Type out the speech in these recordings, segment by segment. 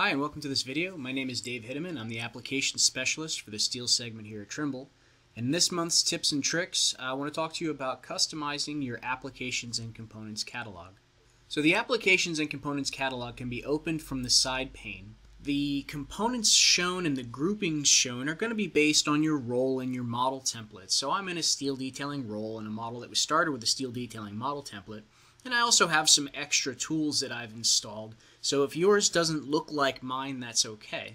Hi and welcome to this video. My name is Dave Hideman. I'm the application specialist for the steel segment here at Trimble. In this month's tips and tricks, I want to talk to you about customizing your applications and components catalog. So the applications and components catalog can be opened from the side pane. The components shown and the groupings shown are going to be based on your role and your model template. So I'm in a steel detailing role in a model that was started with a steel detailing model template. And I also have some extra tools that I've installed. So if yours doesn't look like mine, that's okay.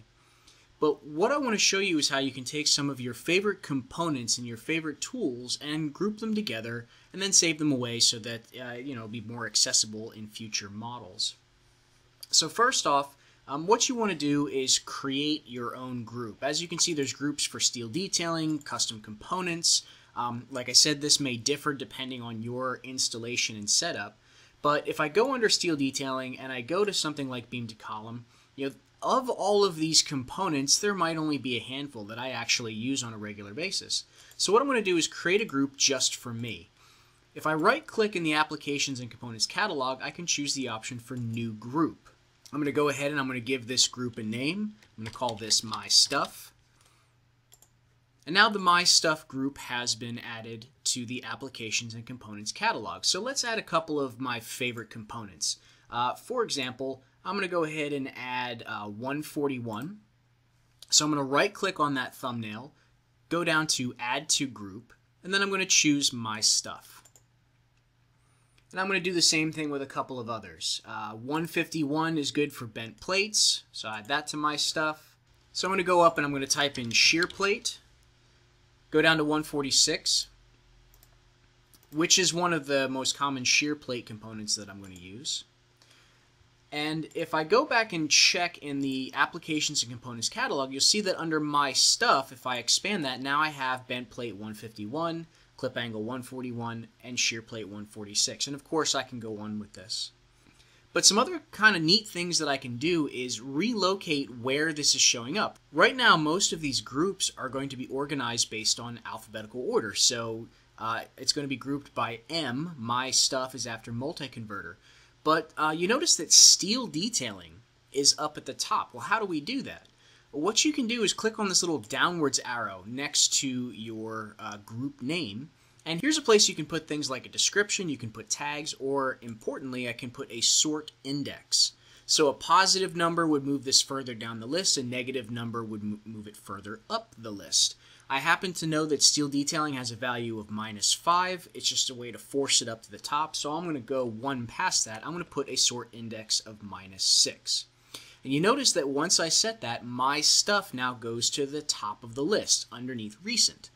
But what I want to show you is how you can take some of your favorite components and your favorite tools and group them together and then save them away so that uh, you know be more accessible in future models. So first off, um, what you want to do is create your own group. As you can see, there's groups for steel detailing, custom components, um, like I said, this may differ depending on your installation and setup. But if I go under steel detailing and I go to something like beam to column, you know, of all of these components, there might only be a handful that I actually use on a regular basis. So what I'm going to do is create a group just for me. If I right click in the applications and components catalog, I can choose the option for new group. I'm going to go ahead and I'm going to give this group a name. I'm going to call this my stuff. And now the My Stuff group has been added to the Applications and Components catalog. So let's add a couple of my favorite components. Uh, for example, I'm going to go ahead and add uh, 141. So I'm going to right click on that thumbnail, go down to Add to Group, and then I'm going to choose My Stuff. And I'm going to do the same thing with a couple of others. Uh, 151 is good for bent plates, so I add that to my stuff. So I'm going to go up and I'm going to type in shear plate, Go down to 146, which is one of the most common shear plate components that I'm going to use. And if I go back and check in the applications and components catalog, you'll see that under my stuff, if I expand that, now I have bent plate 151, clip angle 141, and shear plate 146. And of course, I can go on with this. But some other kind of neat things that I can do is relocate where this is showing up. Right now, most of these groups are going to be organized based on alphabetical order. So uh, it's going to be grouped by M. My stuff is after multi-converter. But uh, you notice that steel detailing is up at the top. Well, how do we do that? What you can do is click on this little downwards arrow next to your uh, group name and here's a place you can put things like a description, you can put tags, or importantly, I can put a sort index. So a positive number would move this further down the list, a negative number would move it further up the list. I happen to know that steel detailing has a value of minus 5. It's just a way to force it up to the top, so I'm going to go one past that. I'm going to put a sort index of minus 6. And you notice that once I set that, my stuff now goes to the top of the list underneath recent.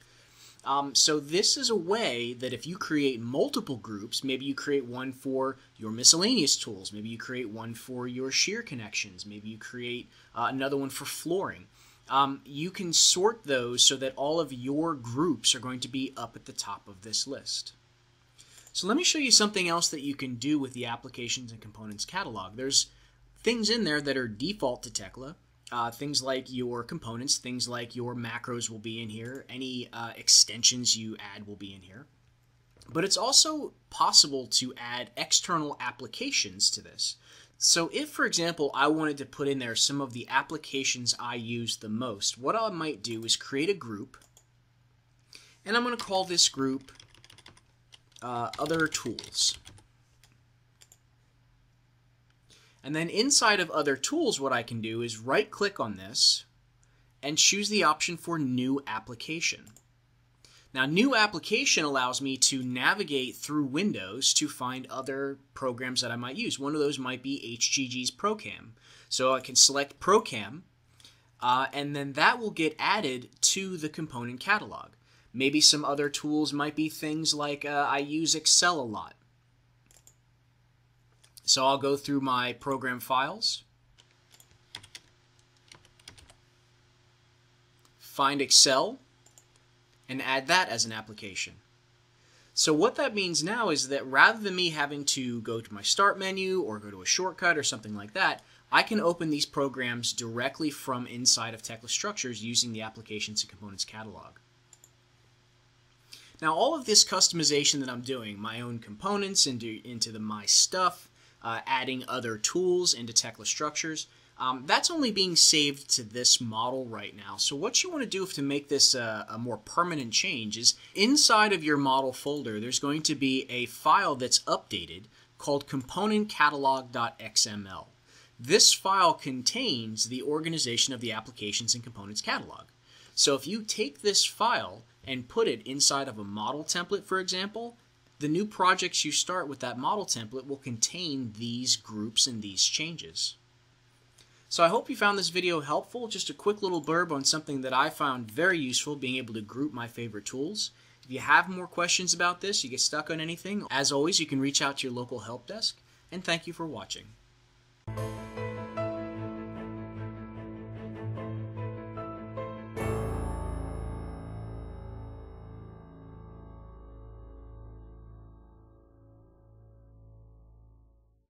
Um, so this is a way that if you create multiple groups, maybe you create one for your miscellaneous tools, maybe you create one for your shear connections, maybe you create uh, another one for flooring. Um, you can sort those so that all of your groups are going to be up at the top of this list. So let me show you something else that you can do with the applications and components catalog. There's things in there that are default to Tekla uh, things like your components, things like your macros will be in here. Any uh, extensions you add will be in here. But it's also possible to add external applications to this. So if, for example, I wanted to put in there some of the applications I use the most, what I might do is create a group, and I'm going to call this group uh, Other Tools. And then inside of other tools, what I can do is right click on this and choose the option for new application. Now, new application allows me to navigate through Windows to find other programs that I might use. One of those might be HGG's ProCam. So I can select ProCam, uh, and then that will get added to the component catalog. Maybe some other tools might be things like uh, I use Excel a lot. So I'll go through my program files, find Excel, and add that as an application. So what that means now is that rather than me having to go to my start menu or go to a shortcut or something like that, I can open these programs directly from inside of Tekla Structures using the Applications and Components catalog. Now all of this customization that I'm doing, my own components into, into the My Stuff, uh, adding other tools into Tekla structures. Um, that's only being saved to this model right now. So what you want to do if to make this a, a more permanent change is inside of your model folder, there's going to be a file that's updated called componentcatalog.xml. This file contains the organization of the applications and components catalog. So if you take this file and put it inside of a model template, for example, the new projects you start with that model template will contain these groups and these changes. So I hope you found this video helpful. Just a quick little blurb on something that I found very useful, being able to group my favorite tools. If you have more questions about this, you get stuck on anything, as always, you can reach out to your local help desk. And thank you for watching.